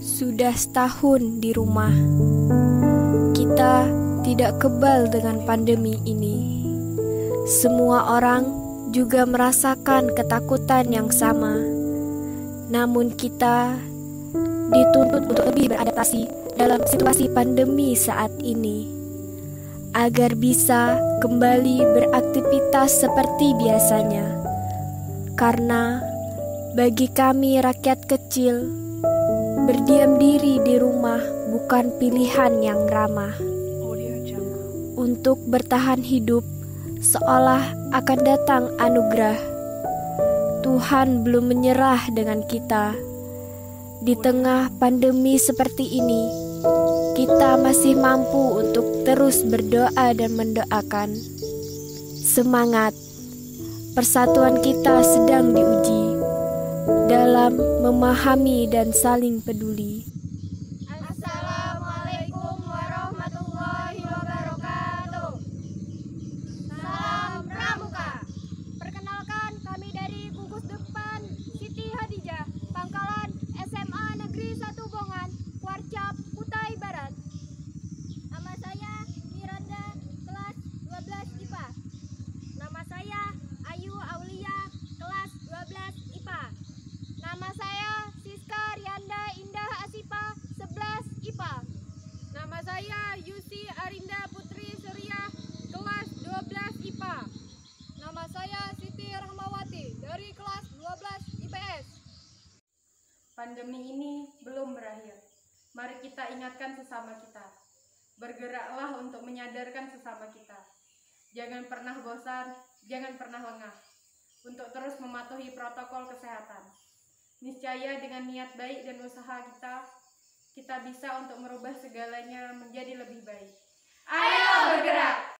Sudah setahun di rumah, kita tidak kebal dengan pandemi ini. Semua orang juga merasakan ketakutan yang sama, namun kita dituntut untuk lebih beradaptasi dalam situasi pandemi saat ini agar bisa kembali beraktivitas seperti biasanya. Karena bagi kami rakyat kecil, Berdiam diri di rumah bukan pilihan yang ramah. Untuk bertahan hidup, seolah akan datang anugerah. Tuhan belum menyerah dengan kita. Di tengah pandemi seperti ini, kita masih mampu untuk terus berdoa dan mendoakan. Semangat, persatuan kita sedang diuji dalam memahami dan saling peduli. Assalamualaikum warahmatullahi wabarakatuh. Salam Pramuka. Perkenalkan kami dari gugus depan Siti Hadijah, Pangkalan SMA Negeri 1 Bongan, Warcap, Kutai Barat. Nama saya Miranda, kelas 12 IPA. Nama saya Ayu Aulia, kelas 12 IPA. Nama saya Siska Rianda Indah Asipa, 11 IPA. Nama saya Yusi Arinda Putri Surya, kelas 12 IPA. Nama saya Siti Rahmawati dari kelas 12 IPS. Pandemi ini belum berakhir. Mari kita ingatkan sesama kita. Bergeraklah untuk menyadarkan sesama kita. Jangan pernah bosan, jangan pernah lengah. Untuk terus mematuhi protokol kesehatan. Niscaya dengan niat baik dan usaha kita, kita bisa untuk merubah segalanya menjadi lebih baik. Ayo bergerak!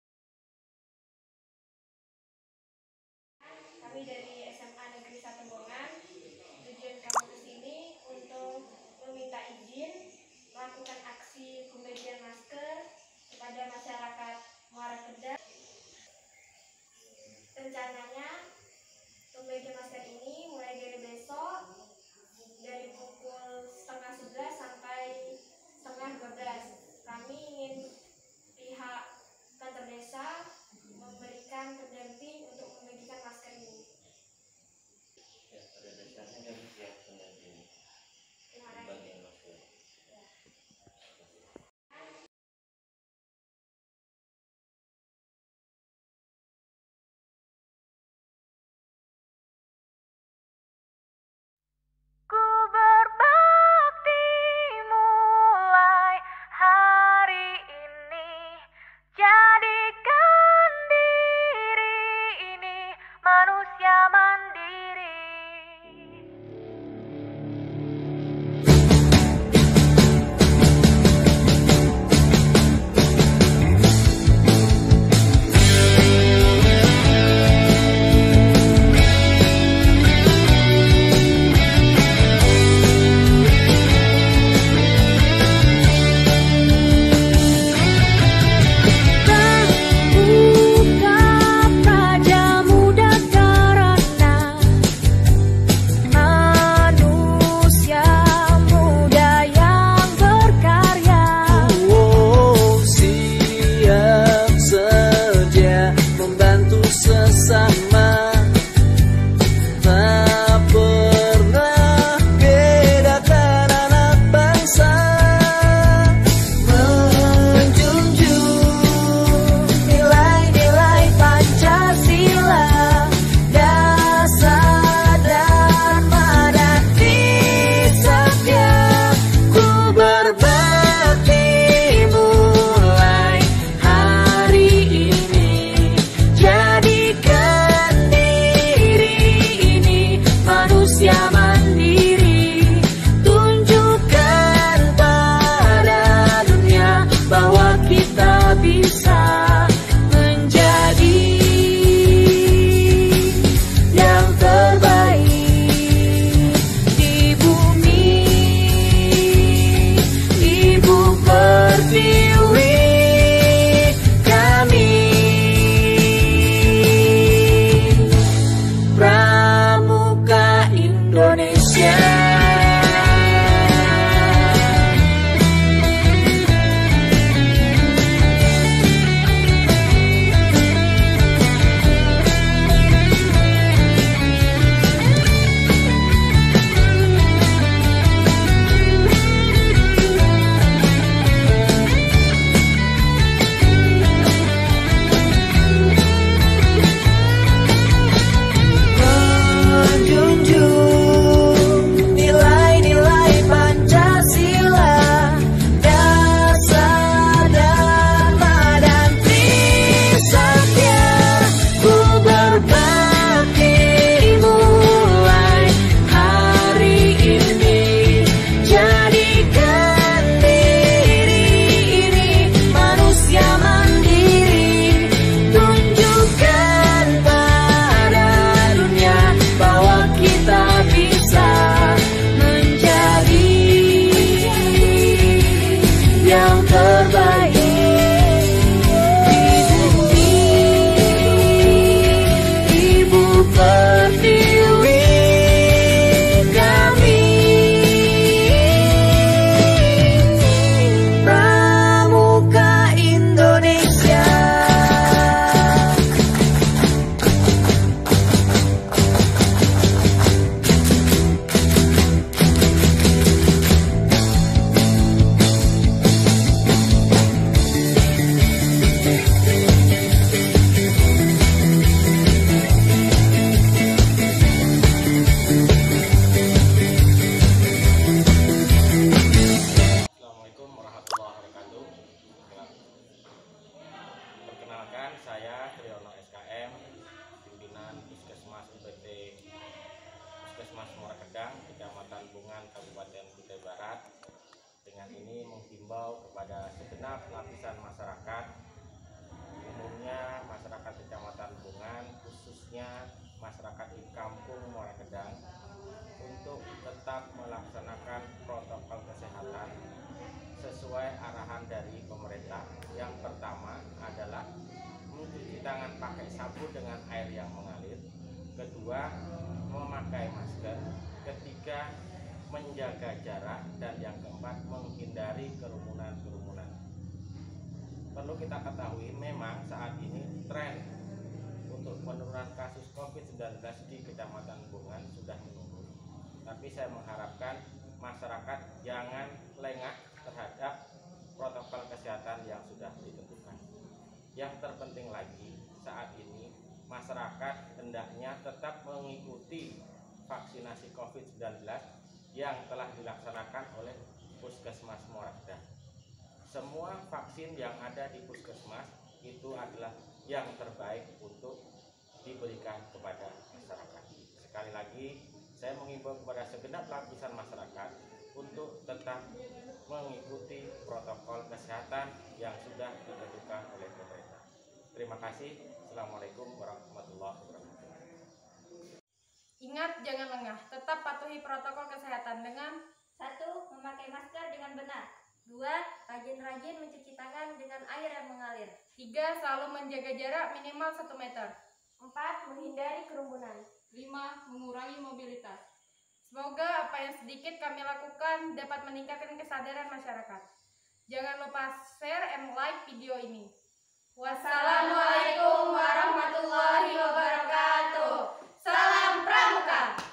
Lapisan masyarakat, umumnya masyarakat Kecamatan Bungan, khususnya masyarakat di Kampung Muara Kedang, untuk tetap melaksanakan protokol kesehatan sesuai arahan dari pemerintah. Yang pertama adalah mencuci tangan pakai sabun dengan air yang mengalir. Kedua, memakai masker. Ketiga, menjaga jarak dan yang keempat menghindari kerumunan-kerumunan. Perlu kita ketahui memang saat ini tren untuk penurunan kasus COVID-19 di Kecamatan Bungan sudah menurun. Tapi saya mengharapkan masyarakat jangan lengah terhadap protokol kesehatan yang sudah ditentukan. Yang terpenting lagi saat ini masyarakat hendaknya tetap mengikuti vaksinasi COVID-19 yang telah dilaksanakan oleh Puskesmas Morakda. Semua vaksin yang ada di Puskesmas itu adalah yang terbaik untuk diberikan kepada masyarakat. Sekali lagi, saya mengimbau kepada segenap lapisan masyarakat untuk tetap mengikuti protokol kesehatan yang sudah ditentukan oleh pemerintah. Terima kasih. Assalamualaikum warahmatullahi wabarakatuh. Ingat jangan lengah, tetap patuhi protokol kesehatan dengan Satu, memakai masker dengan benar. Dua, rajin-rajin mencuci tangan dengan air yang mengalir. tiga selalu menjaga jarak minimal 1 meter. Empat, menghindari kerumunan. 5. Mengurangi mobilitas. Semoga apa yang sedikit kami lakukan dapat meningkatkan kesadaran masyarakat. Jangan lupa share and like video ini. Wassalamualaikum warahmatullahi wabarakatuh. Salam Pramuka.